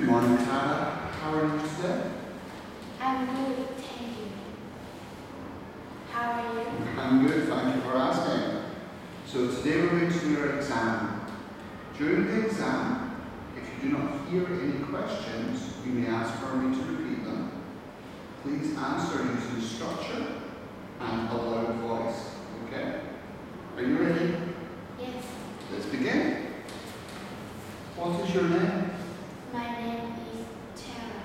Good morning, Tara. How are you today? I'm good, thank you. How are you? I'm good, thank you for asking. So today we're going to do our exam. During the exam, if you do not hear any questions, you may ask for me to repeat them. Please answer using structure and a loud voice. Okay? Are you ready? Yes, Let's begin. What is your name? my name is Tara.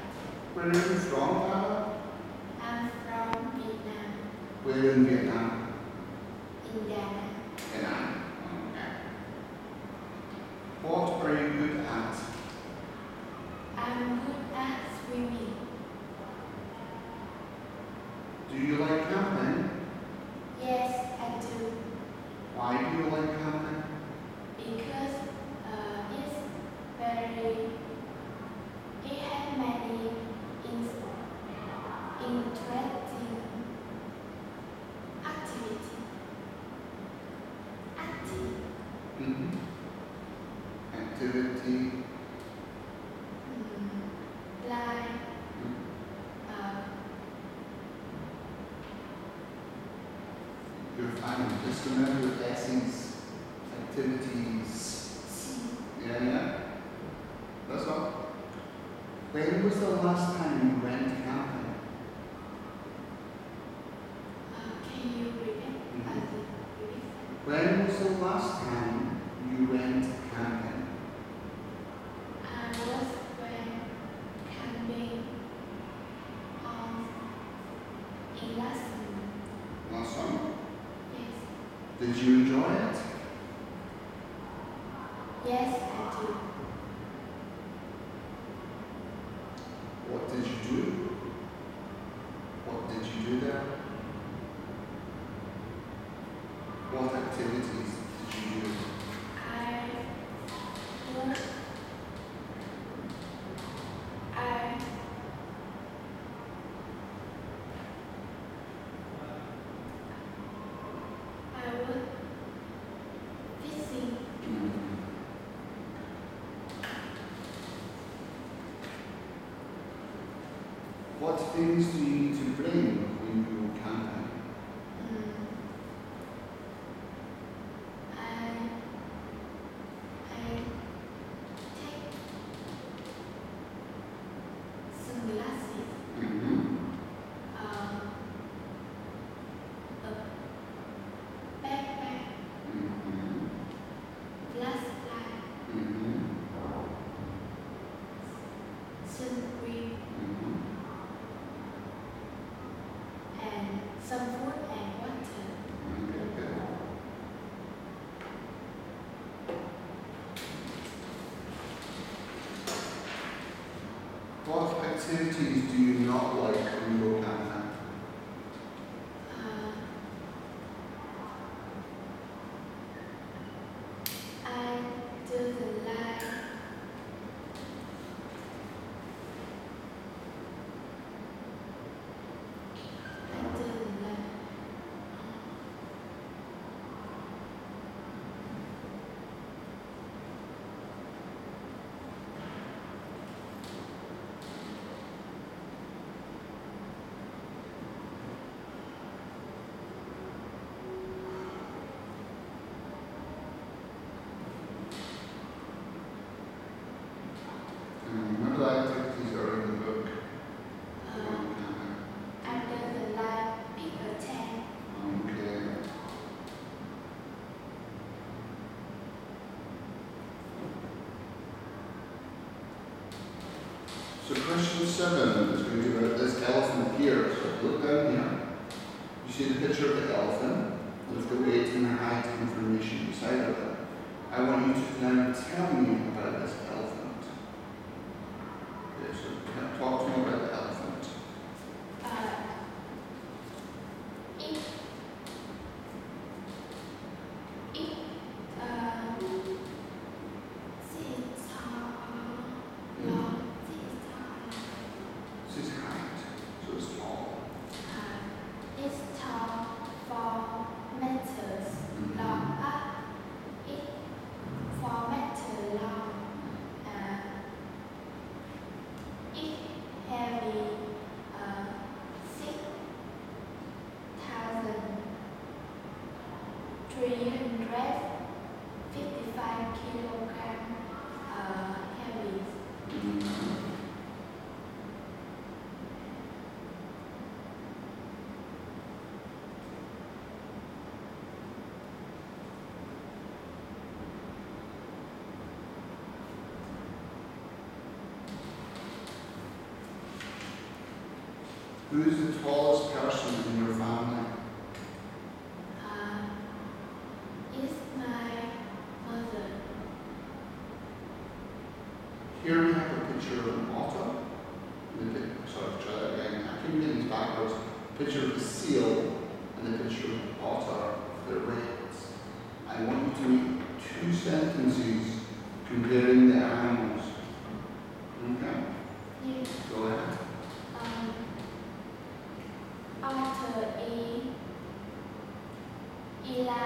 Where are you from, Tara? I'm from Vietnam, Where in Vietnam? in Đà Nẵng. Vietnam. Okay. What are you good at? I'm good at swimming. Do you like camping? Yes, I do. Why do you like camping? Remember the. Activities. Yeah, yeah. That's all. When was the last time you went camping? Uh, can you repeat? Mhm. Repeat. When was the last time you went camping? I was when camping on in last summer. Last summer. Yes. Did you enjoy it? Yes, I do. What did you do? What did you do there? What activities did you do? I work. I I work fishing. What things do you need to bring when you go camping? Mm. I I take sunglasses, Mm-hmm. um, a backpack, Mm-hmm. flashlight, Mm-hmm. sunscreen, Mm-hmm. and some food and water. Okay, good. What activities do you not like when you go camping? Uh, I doesn't like I doesn't like And remember the activities that are in the book? uh, when you go camping? I doesn't like pick a tent. Okay. So question seven is going to be about this elephant here. So look down here. You see the picture of the elephant If heavy. Who's the tallest person in your family? Uh, is my mother. Here we have a picture of an otter. And the pic- sorry, try that again. I keep getting these backwards. Picture of a seal and the picture of an otter with their legs. I want you to make two sentences comparing the animals. Okay, Yes. go ahead. เธอเองอีลา